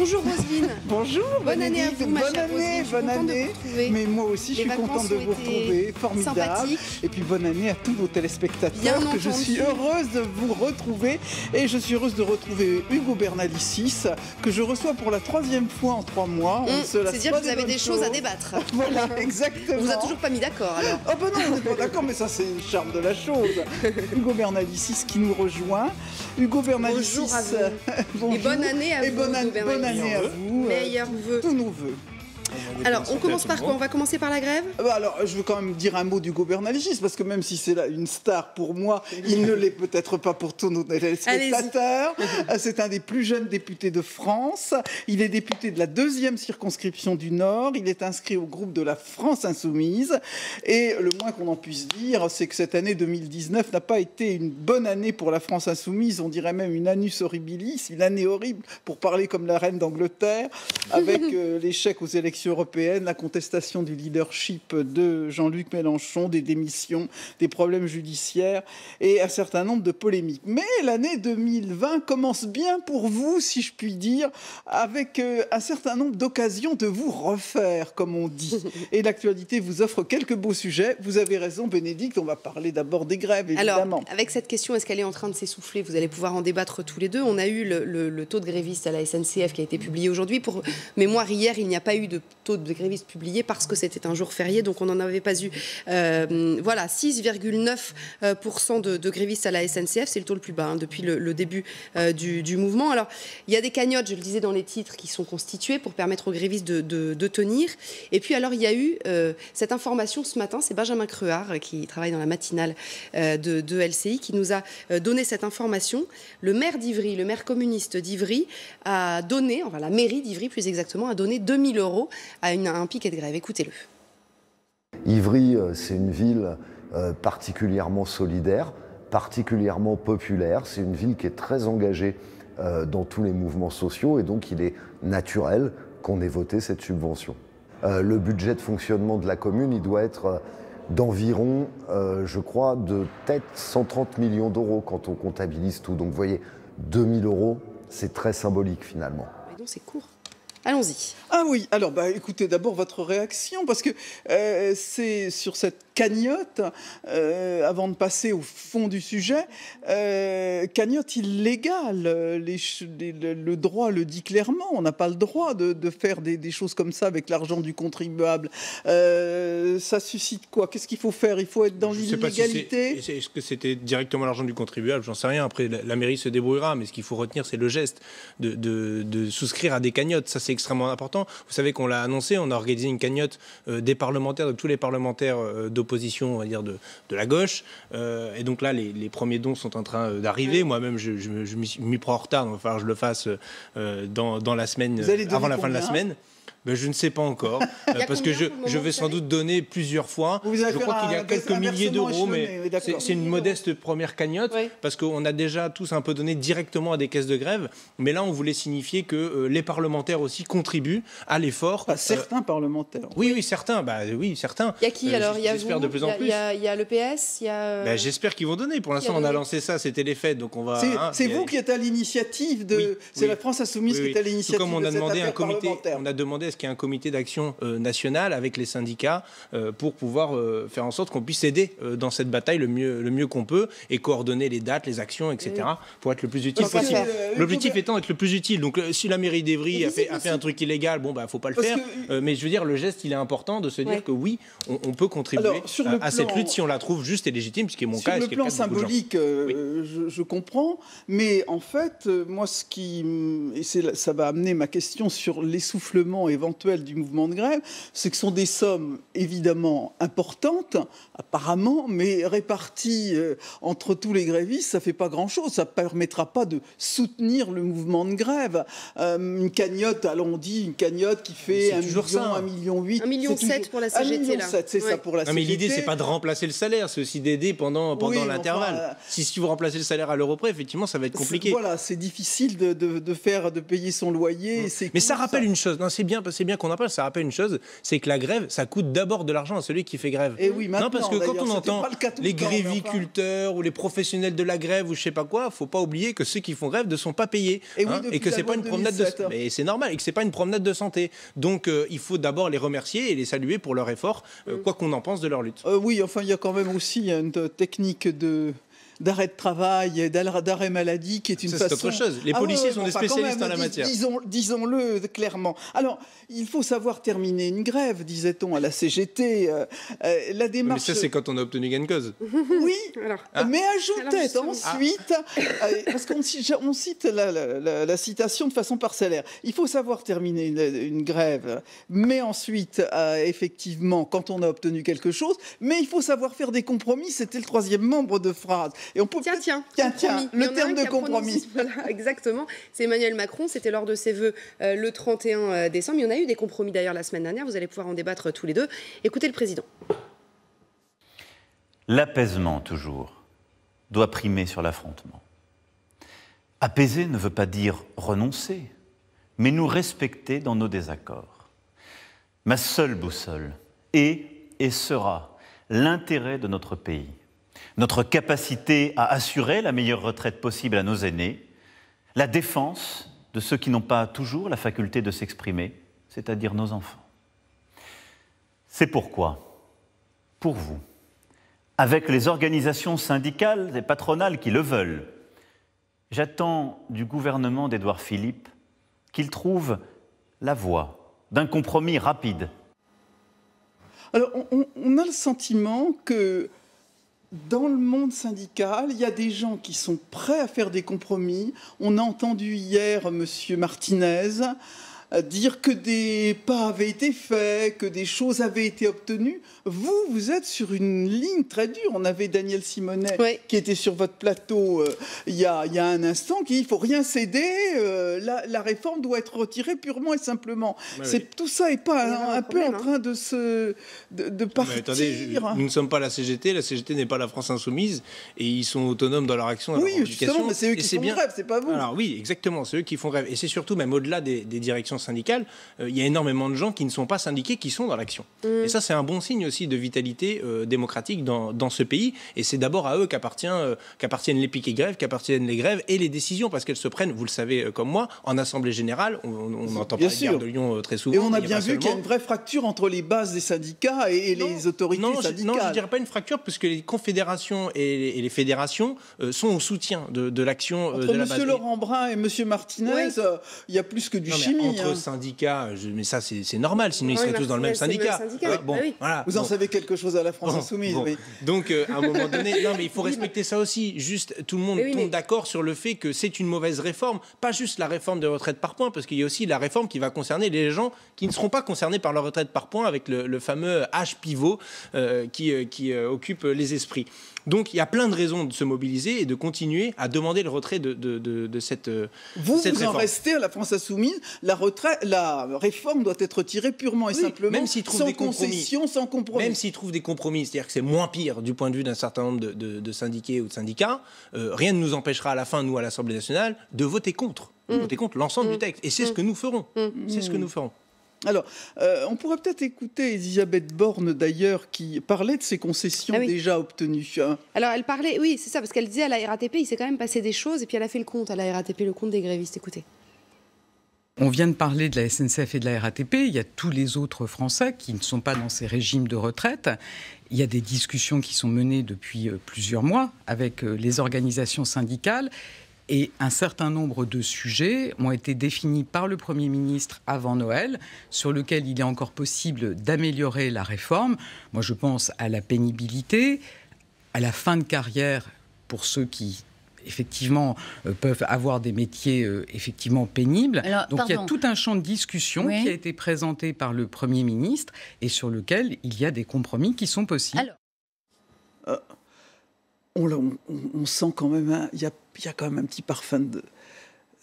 Bonjour Roselyne. Bonjour. Bonne année à vous, ma bonne chère année, bonne de année. Mais moi aussi, je suis contente de vous retrouver. Formidable. Et puis bonne année à tous nos téléspectateurs. Bien que je suis heureuse de vous retrouver. Et je suis heureuse de retrouver Hugo Bernalicis, que je reçois pour la troisième fois en trois mois. On lasse C'est dire que vous avez des choses à débattre. Voilà, On exactement. vous a toujours pas mis d'accord alors. Oh ben non, on n'est pas d'accord, mais ça c'est le charme de la chose. Hugo Bernalicis qui nous rejoint. Hugo Bernalicis. Bonjour à vous. bonjour. Et bonne année à Et vous, bonne, Hugo année- bonne. Année à vous. Meilleurs vœux. Tous nos voeux. Alors, on commence par quoi On va commencer par la grève Ah bah Alors, je veux quand même dire un mot d'Hugo Bernalicis, parce que même si c'est là une star pour moi, il ne l'est peut-être pas pour tous nos téléspectateurs. Ah, C'est un des plus jeunes députés de France. Il est député de la deuxième circonscription du Nord. Il est inscrit au groupe de la France Insoumise. Et le moins qu'on en puisse dire, c'est que cette année 2019 n'a pas été une bonne année pour la France Insoumise. On dirait même une annus horribilis, une année horrible, pour parler comme la reine d'Angleterre, avec euh, l'échec aux élections européennes, la contestation du leadership de Jean-Luc Mélenchon, des démissions, des problèmes judiciaires et un certain nombre de polémiques. Mais l'année 2020 commence bien pour vous, si je puis dire, avec euh, un certain nombre d'occasions de vous refaire, comme on dit. Et l'actualité vous offre quelques beaux sujets. Vous avez raison, Bénédicte, on va parler d'abord des grèves, évidemment. Alors, avec cette question, est-ce qu'elle est en train de s'essouffler? Vous allez pouvoir en débattre tous les deux. On a eu le, le- le taux de grévistes à la SNCF qui a été publié aujourd'hui. Pour mémoire, hier, il n'y a pas eu de taux de grévistes publié parce que c'était un jour férié, donc on n'en avait pas eu. Euh, voilà, 6,9% de, de grévistes à la SNCF, c'est le taux le plus bas hein, depuis le, début euh, du, mouvement. Alors, il y a des cagnottes, je le disais dans les titres, qui sont constituées pour permettre aux grévistes de, tenir. Et puis, alors, il y a eu euh, cette information ce matin, c'est Benjamin Creuard, euh, qui travaille dans la matinale de, LCI, qui nous a donné cette information. Le maire d'Ivry, le maire communiste d'Ivry, a donné, enfin la mairie d'Ivry plus exactement, a donné 2000 euros à, une- à un piquet de grève. Écoutez-le. Ivry, euh, c'est une ville euh, particulièrement solidaire, particulièrement populaire. C'est une ville qui est très engagée euh, dans tous les mouvements sociaux et donc il est naturel qu'on ait voté cette subvention. Le budget de fonctionnement de la commune, il doit être d'environ, je crois, de peut-être 130 millions d'euros quand on comptabilise tout. Donc vous voyez, 2000 euros, c'est très symbolique finalement. C'est court. Allons-y. Ah oui, alors bah, écoutez d'abord votre réaction, parce que euh, c'est sur cette cagnotte, euh, avant de passer au fond du sujet, euh, cagnotte illégale. euh, les ch- les- le, droit le dit clairement, on n'a pas le droit de, de faire des, des choses comme ça avec l'argent du contribuable. Euh, ça suscite quoi? Qu'est-ce qu'il faut faire? Il faut être dans si l'illégalité? c'est- Est-ce que c'était directement l'argent du contribuable? J'en sais rien. Après, la, la mairie se débrouillera. Mais ce qu'il faut retenir, c'est le geste de, de- de souscrire à des cagnottes. Ça, c'est extrêmement important. Vous savez qu'on l'a annoncé. On a organisé une cagnotte des parlementaires, de tous les parlementaires euh, d'opposition, on va dire, de, de la gauche. Euh, et donc là, les, les premiers dons sont en train euh, d'arriver. Moi-même, je, je je m'y prends en retard. Donc il va falloir que je le fasse euh, dans, dans la semaine, avant la fin de la semaine. Ben, je ne sais pas encore, a euh, parce que je, je vais sans doute donner plusieurs fois. Vous je crois qu'il y a quelques milliers d'euros, mais c'est une modeste première cagnotte, Oui. parce qu'on a déjà tous un peu donné directement à des caisses de grève, mais là on voulait signifier que euh, les parlementaires aussi contribuent à l'effort. Euh, certains parlementaires. oui, oui, certains, bah oui, certains. Il y a qui Euh, alors? Il y a J'espère de plus en a- plus. Il y a, a le PS, il y a. Ben, J'espère qu'ils vont donner. Pour l'instant, a on a lancé ça, c'était les fêtes, donc on va. C'est hein, a- vous qui êtes à l'initiative de. Oui, c'est oui. la France Insoumise qui est à l'initiative comme on a demandé un comité, on a demandé qu'il y ait un comité d'action euh, national avec les syndicats euh, pour pouvoir euh, faire en sorte qu'on puisse aider dans cette bataille le mieux, le mieux qu'on peut et coordonner les dates, les actions, etc. pour être le plus utile possible. L'objectif étant d'être le plus utile. Donc si la mairie d'Evry a fait, a fait possible. un truc illégal, bon bah faut pas le Parce faire. que- mais je veux dire, le geste il est important de se dire Ouais. que oui, on, on peut contribuer Alors, sur à, cette lutte si on la trouve juste et légitime, ce qui est mon Sur cas. et le qui est plan cas symbolique, euh, je, je comprends, mais en fait, moi, ce qui, et là- ça va amener ma question sur l'essoufflement éventuel du mouvement de grève, c'est que ce sont des sommes évidemment importantes, apparemment, mais réparties euh, entre tous les grévistes, ça fait pas grand-chose. Ça permettra pas de soutenir le mouvement de grève. Euh, une cagnotte, alors on dit une cagnotte qui fait c'est un toujours million, ça. un million huit, Un million c'est sept toujours- pour la un CGT, million là. sept, c'est Ouais. ça pour la Non, mais l'idée, CGT. c'est pas de remplacer le salaire, c'est aussi d'aider pendant, pendant Oui, l'intervalle. enfin, euh, si, si vous remplacez le salaire à l'euro près, effectivement, ça va être compliqué. Voilà, c'est difficile de, de- de faire, de payer son loyer. ses Mais coûts, ça rappelle une chose, non, c'est bien, c'est bien qu'on en parle. Ça rappelle une chose, c'est que la grève, ça coûte d'abord de l'argent à celui qui fait grève. Et eh oui, maintenant, non, parce que quand on entend les gréviculteurs ou les professionnels de la grève ou je sais pas quoi, faut pas oublier que ceux qui font grève ne sont pas payés et, hein, et que c'est pas une promenade de mais c'est normal et que c'est pas une promenade de santé. Donc euh, il faut d'abord les remercier et les saluer pour leur effort, euh, mm. quoi qu'on en pense de leur lutte. Euh, oui, enfin il y a quand même aussi une technique de d'arrêt de travail, d'arrêt maladie, qui est une ça, façon. C'est autre chose. Les ah policiers sont des spécialistes en la matière. Disons, disons-le clairement. Alors, il faut savoir terminer une grève, disait-on à la CGT. Euh, euh, la démarche. Mais ça, c'est quand on a obtenu gain de cause. Oui. Ah. Mais ajoutez ensuite, euh, parce qu'on on cite la, citation de façon parcellaire. Il faut savoir terminer une, grève, mais ensuite, effectivement, quand on a obtenu quelque chose, mais il faut savoir faire des compromis. C'était le troisième membre de phrase. Et on peut tiens, tiens, tiens, tiens le terme de compromis. Voilà, exactement. C'est Emmanuel Macron. C'était lors de ses vœux euh, le 31 euh, décembre. Il y en a eu des compromis d'ailleurs la semaine dernière. Vous allez pouvoir en débattre tous les deux. Écoutez le président. L'apaisement, toujours, doit primer sur l'affrontement. Apaiser ne veut pas dire renoncer, mais nous respecter dans nos désaccords. Ma seule boussole est et sera l'intérêt de notre pays notre capacité à assurer la meilleure retraite possible à nos aînés, la défense de ceux qui n'ont pas toujours la faculté de s'exprimer, c'est-à-dire nos enfants. C'est pourquoi, pour vous, avec les organisations syndicales et patronales qui le veulent, j'attends du gouvernement d'Édouard Philippe qu'il trouve la voie d'un compromis rapide. Alors, on, on, a le sentiment que dans le monde syndical, il y a des gens qui sont prêts à faire des compromis. On a entendu hier M. Martinez dire que des pas avaient été faits, que des choses avaient été obtenues. Vous, vous êtes sur une ligne très dure. On avait Daniel Simonet qui était sur votre plateau euh, il, y a, un instant, qui dit il faut rien céder, euh, la, réforme doit être retirée purement et simplement. c'est Tout ça n'est pas un, peu en hein. train de se de, partir. attendez, nous ne sommes pas la CGT, la CGT n'est pas la France insoumise, et ils sont autonomes dans leur action. Oui, justement, mais c'est eux qui font grève, c'est pas vous. Alors oui, exactement, c'est eux qui font grève. Et c'est surtout, même au-delà des, des directions syndicale, euh, il y a énormément de gens qui ne sont pas syndiqués, qui sont dans l'action. Mm. Et ça, c'est un bon signe aussi de vitalité euh, démocratique dans, dans, ce pays. Et c'est d'abord à eux qu'appartient, euh, qu'appartiennent les piquets grèves, qu'appartiennent les grèves et les décisions, parce qu'elles se prennent, vous le savez comme moi, en Assemblée générale. On, entend parler de de Lyon très souvent. Et on a bien vu qu'il y a une vraie fracture entre les bases des syndicats et, les autorités non, syndicales. non, je ne dirais pas une fracture, puisque les confédérations et les, fédérations sont au soutien de, l'action de la Monsieur Laurent Brun et Monsieur Martinez, il y a plus que du chimie. Entre hein. syndicats mais ça c'est normal, sinon ils seraient tous dans le même syndicat. bon, voilà, Vous en savez quelque chose à la France Insoumise. Donc euh, à un moment donné, non mais il faut respecter ça aussi. Juste, tout le monde tombe d'accord sur le fait que c'est une mauvaise réforme, pas juste la réforme de retraite par points, parce qu'il y a aussi la réforme qui va concerner les gens qui ne seront pas concernés par la retraite par points, avec le, fameux H pivot euh, qui, euh, qui occupe les esprits. Donc il y a plein de raisons de se mobiliser et de continuer à demander le retrait de, de, de, cette euh, Vous, vous en restez à la France insoumise. La, retraite, la réforme doit être retirée purement et simplement, même s'ils trouvent sans des concession, sans compromis. Même s'ils trouvent des compromis, c'est-à-dire que c'est moins pire du point de vue d'un certain nombre de, syndiqués ou de syndicats, euh, rien ne nous empêchera à la fin, nous, à l'Assemblée nationale, de voter contre. De mmh. voter contre l'ensemble du mmh. texte. Et c'est ce mmh. que nous ferons. C'est ce que nous ferons. Alors, euh, on pourrait peut-être écouter Elisabeth Borne d'ailleurs qui parlait de ces concessions ah déjà obtenues. Hein. Alors, elle parlait, oui, c'est ça, parce qu'elle disait à la RATP, il s'est quand même passé des choses, et puis elle a fait le compte à la RATP, le compte des grévistes. Écoutez. On vient de parler de la SNCF et de la RATP. Il y a tous les autres Français qui ne sont pas dans ces régimes de retraite. Il y a des discussions qui sont menées depuis euh, plusieurs mois avec euh, les organisations syndicales. Et un certain nombre de sujets ont été définis par le Premier ministre avant Noël, sur lesquels il est encore possible d'améliorer la réforme. Moi, je pense à la pénibilité, à la fin de carrière pour ceux qui effectivement euh, peuvent avoir des métiers euh, effectivement pénibles. Donc il y a tout un champ de discussion qui a été présenté par le Premier ministre et sur lequel il y a des compromis qui sont possibles. Euh, on, sent quand même, il y, a, quand même un petit parfum de,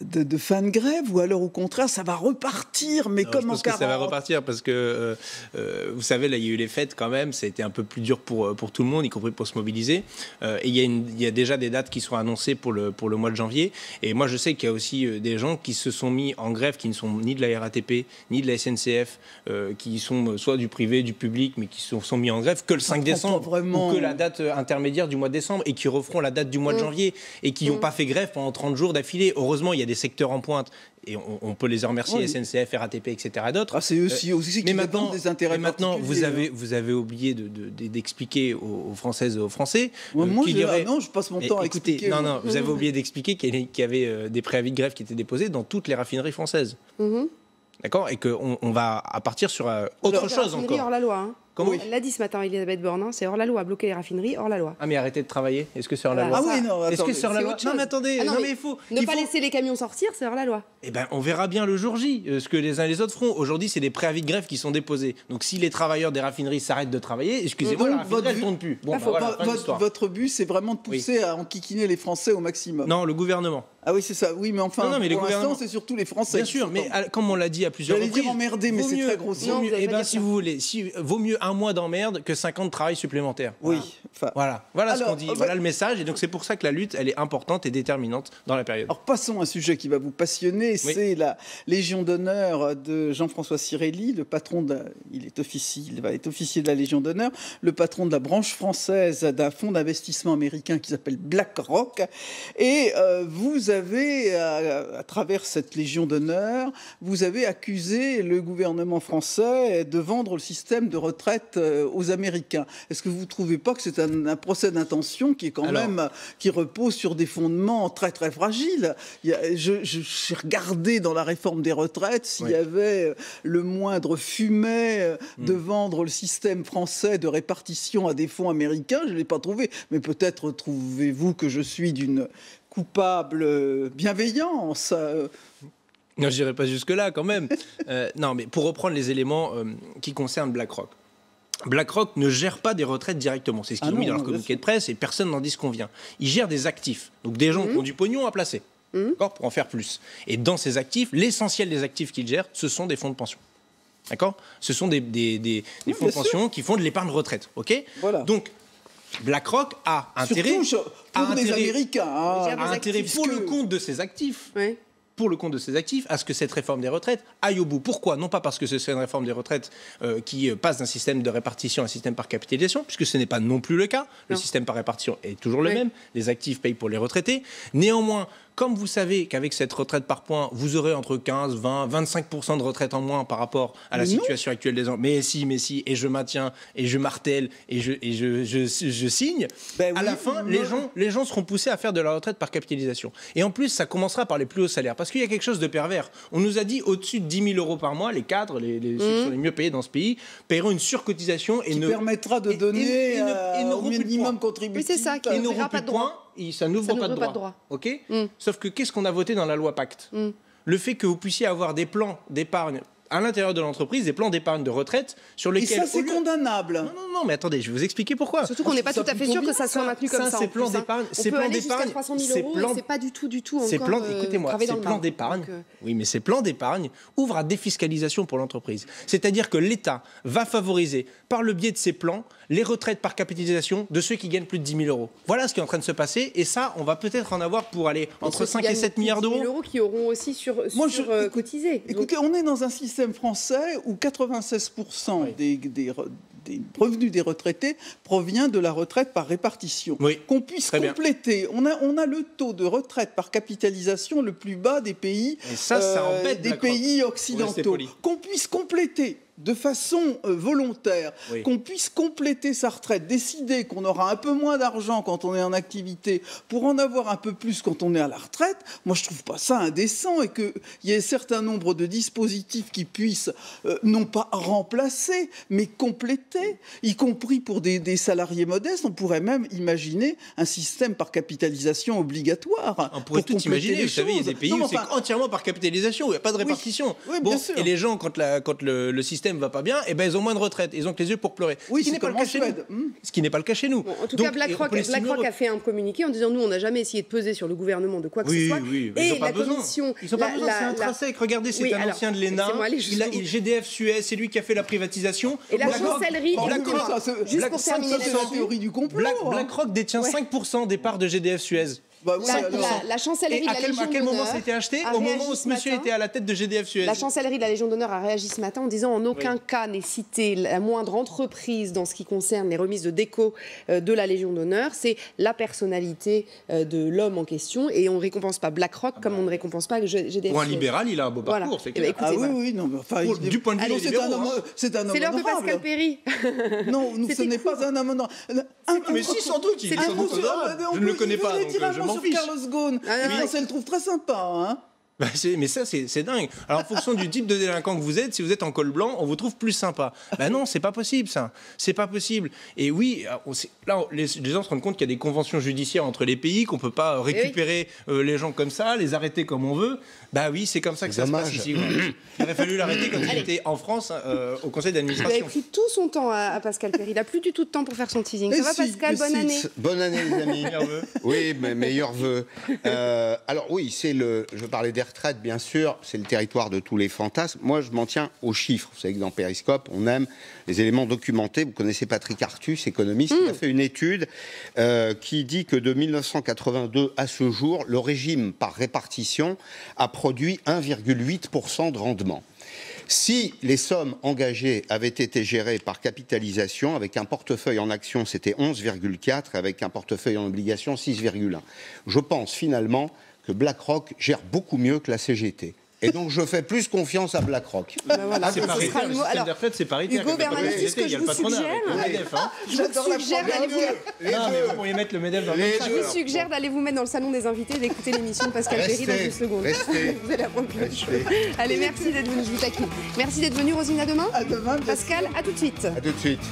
de, fin de grève ou alors au contraire ça va repartir mais comme je pense que ça va repartir parce que euh, euh, vous savez là il y a eu les fêtes quand même ça a été un peu plus dur pour, euh, pour tout le monde y compris pour se mobiliser. Et il y, a il y, a déjà des dates qui sont annoncées pour le, pour le mois de janvier. Et moi je sais qu'il y a aussi des gens qui se sont mis en grève qui ne sont ni de la RATP ni de la SNCF qui sont soit du privé du public mais qui se sont, mis en grève que le 5 décembre ou que la date intermédiaire du mois de décembre et qui referont la date du mois de mm. janvier et qui n'ont mm. pas fait grève pendant 30 jours d'affilée. Heureusement il y a des secteurs en pointe et on, peut les remercier, SNCF, RATP, etc. d'autres. Ah, c'est aussi, aussi mais maintenant, des intérêts mais maintenant vous avez, vous avez oublié d'expliquer de, aux, Françaises et aux Français. moi, euh, ah non, je passe mon temps à expliquer. Non, non, vous avez oublié d'expliquer qu'il y avait euh, des préavis de grève qui étaient déposés dans toutes les raffineries françaises. Mm-hmm. D'accord? Et qu'on on va à partir sur euh, autre chose encore. hors la loi. Hein. Elle l'a dit ce matin, Elisabeth Borne, hein, c'est hors la loi, bloquer les raffineries, hors la loi. Ah mais arrêtez de travailler, est-ce que c'est hors la loi Ah oui, non, Est-ce que c'est hors la loi Non mais attendez, ah non, mais il faut... Ne pas laisser les camions sortir, c'est hors la loi. Eh ben on verra bien le jour J, euh, ce que les uns et les autres feront. Aujourd'hui, c'est des préavis de grève qui sont déposés. Donc si les travailleurs des raffineries s'arrêtent de travailler, excusez-moi, la raffinerie ne tourne plus. Bon, bah, voilà, votre, votre, but, c'est vraiment de pousser à enquiquiner les Français au maximum. Non, le gouvernement. Ah oui, c'est ça. Oui, mais enfin, non, mais pour l'instant, c'est surtout les Français. Bien sûr, mais comme on l'a dit à plusieurs reprises. Dire emmerder, mais c'est très grossier. Eh bien, si vous voulez, vaut mieux un mois d'emmerde que 50 travail supplémentaires. Oui. Voilà, voilà ce qu'on dit. Voilà le message. Et donc, c'est pour ça que la lutte, elle est importante et déterminante dans la période. Alors, passons à un sujet qui va vous passionner. C'est la Légion d'honneur de Jean-François Cirelli, le patron de. Il est officier, il va être officier de la Légion d'honneur, le patron de la branche française d'un fonds d'investissement américain qui s'appelle BlackRock. Et euh, vous avez. Euh, à, travers cette Légion d'honneur, vous avez accusé le gouvernement français de vendre le système de retraite euh, aux Américains. Est-ce que vous ne trouvez pas que c'est un, procès d'intention qui est quand même qui repose sur des fondements très très fragiles? J'ai je, regardé dans la réforme des retraites s'il y avait le moindre fumet euh, de hmm. vendre le système français de répartition à des fonds américains. Je ne l'ai pas trouvé, mais peut-être trouvez-vous que je suis d'une coupable bienveillance. Non, je n'irai pas jusque-là quand même. Euh, non, mais pour reprendre les éléments euh, qui concernent BlackRock. BlackRock ne gère pas des retraites directement. C'est ce qu'ils ah ont mis dans leur communiqué de presse et personne n'en dit ce qu'on vient. Ils gèrent des actifs. Donc des gens qui mmh. ont du pognon à placer. Mmh. Pour en faire plus. Et dans ces actifs, l'essentiel des actifs qu'ils gèrent, ce sont des fonds de pension. D'accord? Ce sont des, des, fonds de pension qui font de l'épargne retraite. OK? Voilà. Donc, BlackRock a intérêt, Surtout pour les Américains, hein. a intérêt pour le compte de ses actifs. pour le compte de ses actifs, à ce que cette réforme des retraites aille au bout. Pourquoi? Non pas parce que c'est une réforme des retraites euh, qui euh, passe d'un système de répartition à un système par capitalisation, puisque ce n'est pas non plus le cas. Le système par répartition est toujours le même. Les actifs payent pour les retraités. Néanmoins, comme vous savez qu'avec cette retraite par points, vous aurez entre 15, 20, 25% de retraite en moins par rapport à la situation actuelle des gens. Mais si, mais si, et je maintiens, et je martèle, et je, et je, je, signe. Ben à la fin, les gens, les gens seront poussés à faire de la retraite par capitalisation. Et en plus, ça commencera par les plus hauts salaires. Parce qu'il y a quelque chose de pervers. On nous a dit au-dessus de 10 000 euros par mois, les cadres, les, les, ceux qui sont les mieux payés dans ce pays, paieront une surcotisation et qui ne permettra de donner un minimum contributif. Oui, c'est ça, qui n'aura pas de droit ça n'ouvre pas, de droit. Ok. Mm. Sauf que qu'est-ce qu'on a voté dans la loi Pacte mm. Le fait que vous puissiez avoir des plans d'épargne à l'intérieur de l'entreprise des plans d'épargne de retraite sur lesquels. Et ça, c'est condamnable. Non, non, non, mais attendez, je vais vous expliquer pourquoi. Surtout qu'on n'est pas tout à fait sûr que ça soit maintenu comme ça. Ces plans d'épargne, ces plans d'épargne, ces plans, c'est pas du tout, du tout. Ces plans, euh, écoutez-moi, ces plans d'épargne, euh, oui, mais ces plans d'épargne ouvrent à défiscalisation pour l'entreprise. C'est-à-dire que l'État va favoriser, par le biais de ces plans, les retraites par capitalisation de ceux qui gagnent plus de 10 000 euros. Voilà ce qui est en train de se passer, et ça, on va peut-être en avoir pour aller entre 5 et 7 milliards d'euros. euros qui auront aussi sur, Moi, sur euh, cotisé. Écoutez, on est dans un système français où 96% des, revenus des retraités provient de la retraite par répartition. Qu'on puisse compléter. On a, on a le taux de retraite par capitalisation le plus bas des pays, euh, des pays occidentaux. Qu'on puisse compléter de façon euh, volontaire, qu'on puisse compléter sa retraite, décider qu'on aura un peu moins d'argent quand on est en activité pour en avoir un peu plus quand on est à la retraite, moi je trouve pas ça indécent et qu'il y ait un certain nombre de dispositifs qui puissent euh, non pas remplacer, mais compléter, y compris pour des, salariés modestes. On pourrait même imaginer un système par capitalisation obligatoire. On pourrait tout imaginer, vous savez, il y a des pays où c'est entièrement par capitalisation, où il n'y a pas de répartition. bon, et les gens, quand, la, quand le système système va pas bien, et eh ben ils ont moins de retraite, ils ont que les yeux pour pleurer. Oui, ce qui n'est pas le cas chez nous. Ce qui n'est pas le cas chez nous. en tout cas, BlackRock, a fait un communiqué en disant nous, on n'a jamais essayé de peser sur le gouvernement de quoi que ce soit. Oui, et la commission, ils n'ont pas besoin. C'est intrinsèque. Regardez, c'est un ancien de l'ENA. Il GDF Suez, c'est lui qui a fait la privatisation. Et la chancellerie. Complot. Hein. BlackRock détient 5% des parts de GDF Suez. Bah la, chancellerie de la Légion d'honneur. À quel moment ça a été acheté Au moment où ce monsieur était à la tête de GDF Suez. La chancellerie de la Légion d'honneur a réagi ce matin en disant en aucun cas n'est citée la moindre entreprise dans ce qui concerne les remises de déco euh, de la Légion d'honneur. C'est la personnalité euh, de l'homme en question et on ne récompense pas BlackRock comme on ne récompense pas GDF. Pour un libéral, il a un beau parcours. Eh ben, ah oui, oui, non, enfin, du point de vue c'est un homme, hein. c'est un homme C'est l'heure de Pascal Perry. non, ce n'est pas un homme. Mais si, sans doute, il est sans doute Je ne le connais pas, donc je m'en fiche. Ah, les Français le trouvent très sympa. Hein bah, mais ça, c'est dingue. Alors, en fonction du type de délinquant que vous êtes, si vous êtes en col blanc, on vous trouve plus sympa. Ben non, c'est pas possible, ça. C'est pas possible. Et oui, là, les, gens se rendent compte qu'il y a des conventions judiciaires entre les pays, qu'on peut pas récupérer euh, les gens comme ça, les arrêter comme on veut. Bah oui, c'est comme ça que ça se passe ici. Il aurait fallu l'arrêter quand il était en France euh, au conseil d'administration. Il a pris tout son temps à, Pascal Perry. Il n'a plus du tout de temps pour faire son teasing. ça va, Pascal Bonne année. Bonne année, les amis. oui, mais meilleurs vœux. Euh, alors oui, c'est le. Je parlais des retraite, bien sûr, c'est le territoire de tous les fantasmes. Moi, je m'en tiens aux chiffres. Vous savez que dans Periscope, on aime les éléments documentés. Vous connaissez Patrick Artus, économiste, qui a mm. fait une étude euh, qui dit que de 1982 à ce jour, le régime par répartition a produit 1,8% de rendement. Si les sommes engagées avaient été gérées par capitalisation, avec un portefeuille en actions, c'était 11,4, avec un portefeuille en obligations, 6,1. Je pense finalement que BlackRock gère beaucoup mieux que la CGT. Et donc, je fais plus confiance à BlackRock. Ben voilà, c'est paritaire. Le c'est paritaire. Hugo Bernardini, ce que je vous suggère... Hein. Je vous suggère d'aller vous... Non, mais vous pourriez mettre le MEDEF dans le Je vous suggère d'aller vous mettre dans le salon des invités et d'écouter l'émission de Pascal Perry dans une seconde. vous allez apprendre plein de choses. Allez, merci d'être venu, je vous taquine. Merci d'être venu, Rosine, à demain. À demain. Pascal, à tout de suite. À tout de suite.